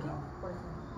cooking person